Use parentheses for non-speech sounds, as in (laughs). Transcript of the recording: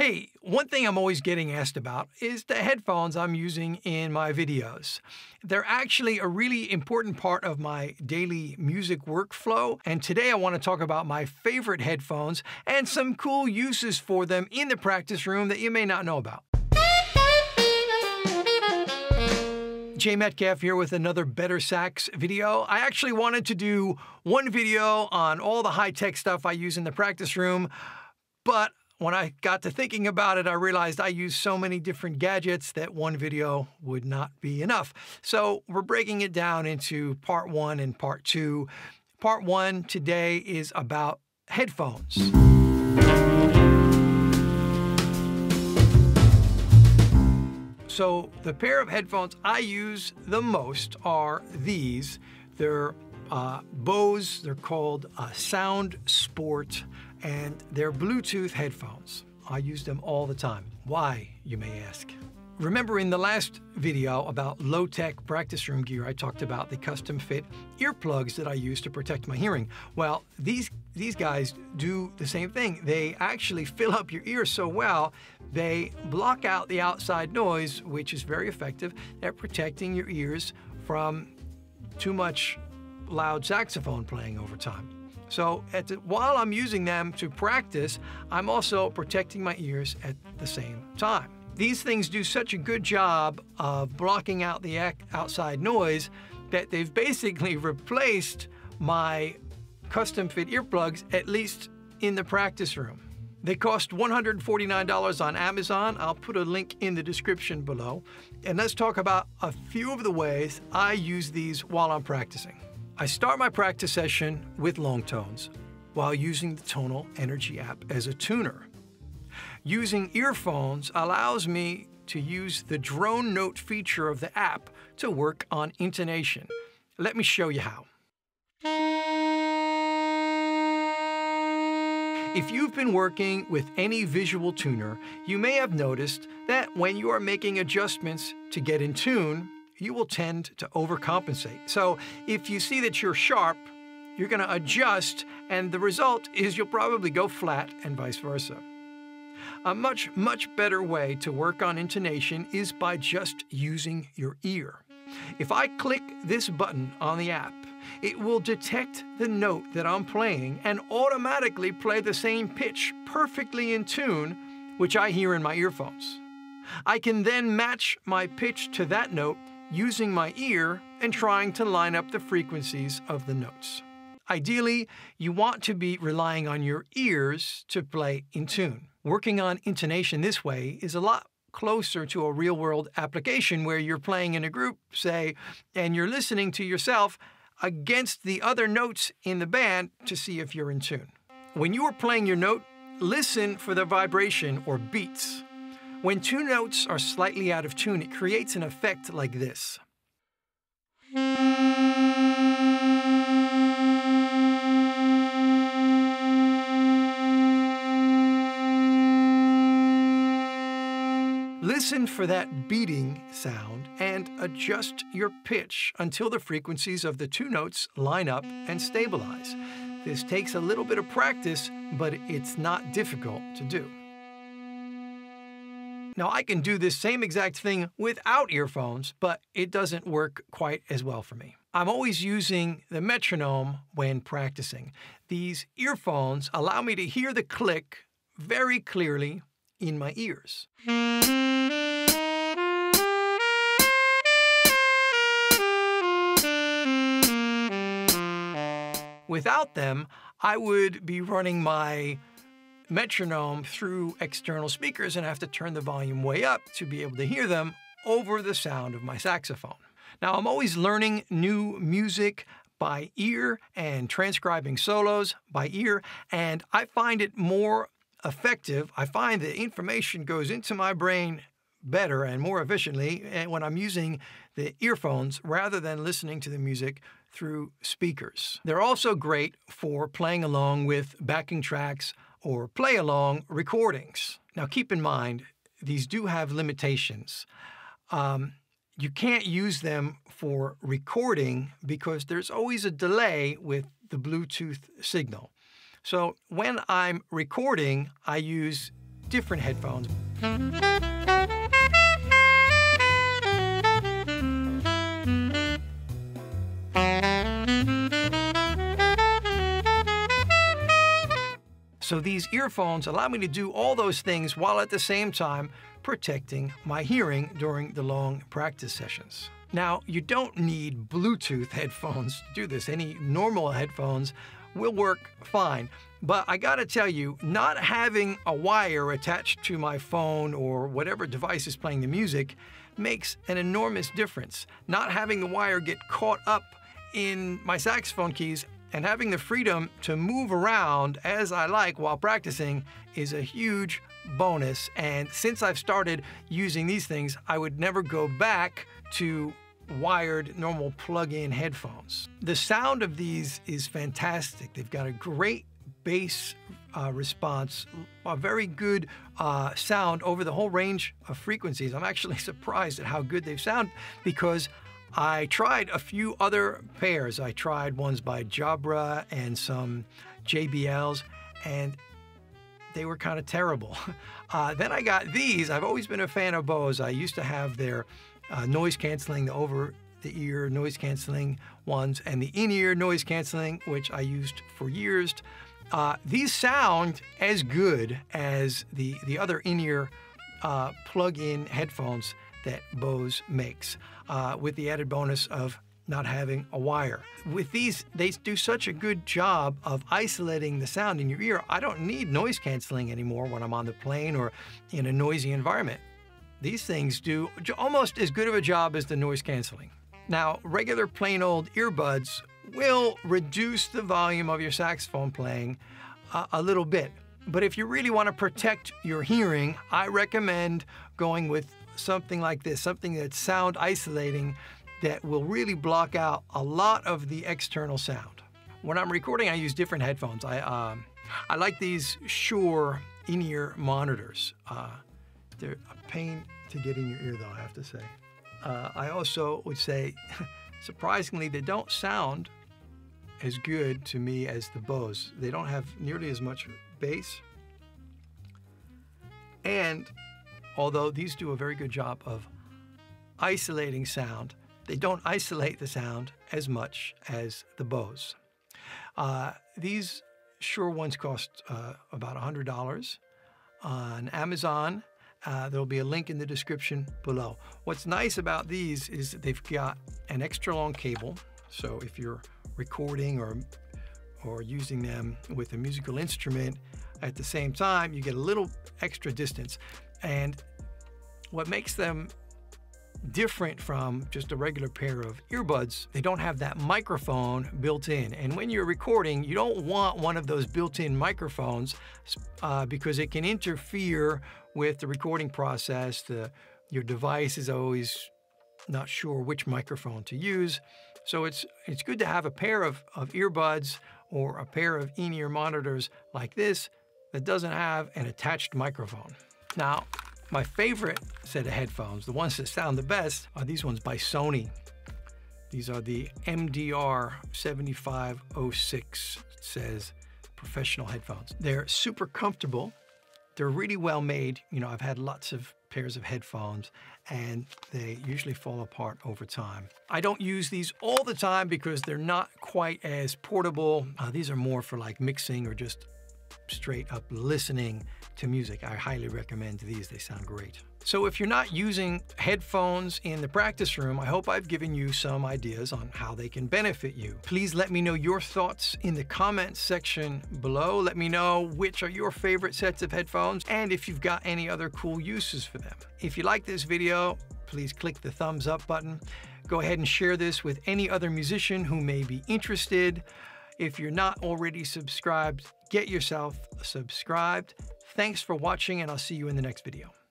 Hey, one thing I'm always getting asked about is the headphones I'm using in my videos. They're actually a really important part of my daily music workflow, and today I want to talk about my favorite headphones and some cool uses for them in the practice room that you may not know about. Jay Metcalf here with another Better Sax video. I actually wanted to do one video on all the high-tech stuff I use in the practice room, but when I got to thinking about it, I realized I use so many different gadgets that one video would not be enough. So we're breaking it down into part one and part two. Part one today is about headphones. So the pair of headphones I use the most are these. They're uh, Bose, they're called uh, Sound Sport and they're Bluetooth headphones. I use them all the time. Why, you may ask? Remember in the last video about low-tech practice room gear, I talked about the custom fit earplugs that I use to protect my hearing. Well, these, these guys do the same thing. They actually fill up your ears so well, they block out the outside noise, which is very effective at protecting your ears from too much loud saxophone playing over time. So the, while I'm using them to practice, I'm also protecting my ears at the same time. These things do such a good job of blocking out the outside noise that they've basically (laughs) replaced my custom fit earplugs, at least in the practice room. They cost $149 on Amazon. I'll put a link in the description below. And let's talk about a few of the ways I use these while I'm practicing. I start my practice session with long tones while using the Tonal Energy app as a tuner. Using earphones allows me to use the drone note feature of the app to work on intonation. Let me show you how. If you've been working with any visual tuner, you may have noticed that when you are making adjustments to get in tune, you will tend to overcompensate. So if you see that you're sharp, you're going to adjust, and the result is you'll probably go flat and vice versa. A much, much better way to work on intonation is by just using your ear. If I click this button on the app, it will detect the note that I'm playing and automatically play the same pitch perfectly in tune, which I hear in my earphones. I can then match my pitch to that note using my ear and trying to line up the frequencies of the notes. Ideally, you want to be relying on your ears to play in tune. Working on intonation this way is a lot closer to a real world application where you're playing in a group, say, and you're listening to yourself against the other notes in the band to see if you're in tune. When you are playing your note, listen for the vibration or beats. When two notes are slightly out of tune, it creates an effect like this. Listen for that beating sound and adjust your pitch until the frequencies of the two notes line up and stabilize. This takes a little bit of practice, but it's not difficult to do. Now, I can do this same exact thing without earphones, but it doesn't work quite as well for me. I'm always using the metronome when practicing. These earphones allow me to hear the click very clearly in my ears. Without them, I would be running my metronome through external speakers and I have to turn the volume way up to be able to hear them over the sound of my saxophone. Now, I'm always learning new music by ear and transcribing solos by ear, and I find it more effective. I find the information goes into my brain better and more efficiently eh, when I'm using the earphones rather than listening to the music through speakers. They're also great for playing along with backing tracks or play along recordings. Now, keep in mind, these do have limitations. Um, you can't use them for recording because there's always a delay with the Bluetooth signal. So when I'm recording, I use different headphones. So these earphones allow me to do all those things while at the same time protecting my hearing during the long practice sessions. Now, you don't need Bluetooth (laughs) headphones to do this. Any normal headphones will work fine. But I gotta tell you, not having a wire attached to my phone or whatever device is playing the music makes an enormous difference. Not having the wire get caught up in my saxophone keys and having the freedom to move around as I like while practicing is a huge bonus. And since I've started using these things, I would never go back to wired normal plug-in headphones. The sound of these is fantastic. They've got a great bass uh, response, a very good uh, sound over the whole range of frequencies. I'm actually (laughs) surprised at how good they sound because I tried a few other pairs. I tried ones by Jabra and some JBLs, and they were kind of terrible. (laughs) Uh, then I got these. I've always been a fan of Bose. I used to have their uh, noise canceling, the over the ear noise canceling ones, and the in ear noise canceling, which I used for years. Uh, these sound as good as the, the other in ear uh, plug in headphones that Bose makes, uh, with the added bonus of not having a wire. With these, they do such a good job of isolating the sound in your ear. I don't need noise canceling anymore when I'm on the plane or in a noisy environment. These things do almost as good of a job as the noise canceling. Now, regular plain old earbuds will reduce the volume of your saxophone playing a, a little bit. But if you really want to protect your hearing, I recommend going with something like this, something that's sound isolating that will really block out a lot of the external sound. When I'm recording, I use different headphones. I, um, I like these Shure in-ear monitors. Uh, they're a pain to get in your ear, though, I have to say. Uh, I also would say, (laughs) surprisingly, they don't sound as good to me as the Bose. They don't have nearly as much bass. And although these do a very good job of isolating sound, they don't isolate the sound as much as the Bose. Uh, these Shure ones cost uh, about $100 on Amazon. Uh, there'll be a link in the description below. What's nice about these is that they've got an extra long cable. So if you're recording or, or using them with a musical instrument at the same time, you get a little extra distance. And what makes them different from just a regular pair of earbuds. They don't have that microphone built in. And when you're recording, you don't want one of those built-in microphones uh, because it can interfere with the recording process. The, your device is always not sure which microphone to use. So it's, it's good to have a pair of, of earbuds or a pair of in-ear monitors like this that doesn't have an attached microphone. Now, my favorite set of headphones, the ones that sound the best, are these ones by Sony. These are the MDR 7506, says professional headphones. They're super comfortable. They're really well made. You know, I've had lots of pairs of headphones and they usually fall apart over time. I don't use these all the time because they're not quite as portable. Uh, these are more for like mixing or just straight up listening to music. I highly recommend these, they sound great. So if you're not using headphones in the practice room, I hope I've given you some ideas on how they can benefit you. Please let me know your thoughts in the comments section below. Let me know which are your favorite sets of headphones and if you've got any other cool uses for them. If you like this video, please click the thumbs up button. Go ahead and share this with any other musician who may be interested. If you're not already subscribed, get yourself subscribed. Thanks for watching and I'll see you in the next video.